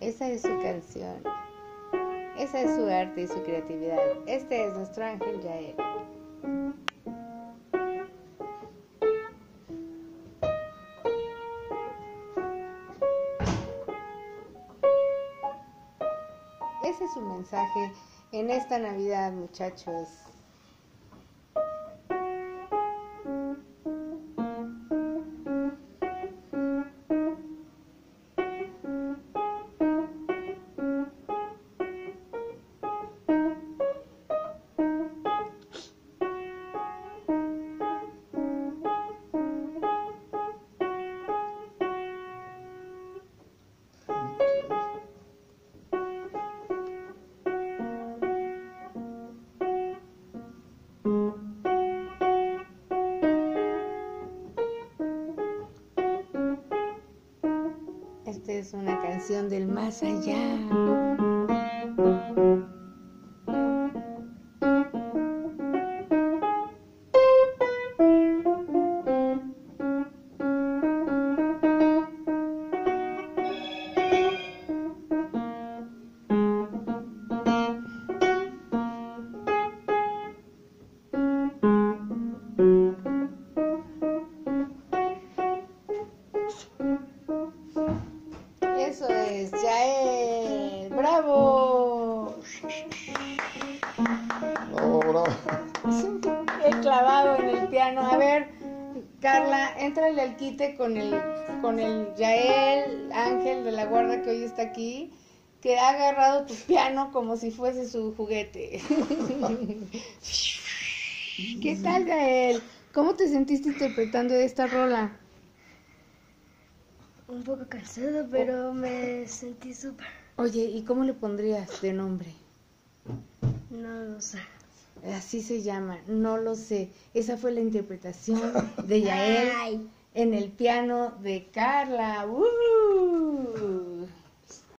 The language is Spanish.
Esa es su canción. Esa es su arte y su creatividad. Este es nuestro ángel Yael. Ese es su mensaje en esta Navidad, muchachos. Esta es una canción del más allá. Es, Yael. ¡Bravo! No, bravo. El clavado en el piano. A ver, Carla, entrale al quite con el, con el Yael, ángel de la guarda que hoy está aquí, que ha agarrado tu piano como si fuese su juguete. ¿Qué tal, Yael? ¿Cómo te sentiste interpretando esta rola? Un poco cansado, pero me sentí súper. Oye, ¿y cómo le pondrías de nombre? No lo sé. Así se llama, no lo sé. Esa fue la interpretación de Yael Ay. en el piano de Carla. ¡Uh!